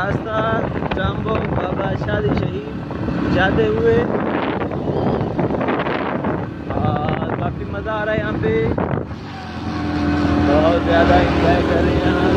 रास्ता जाम्बो बाबा शादी शहीद, जाते हुए। हाँ, और काफ़ी मज़ा आ रहा है यहाँ पे। बहुत ज़्यादा इंजॉय कर रहे हैं यहाँ।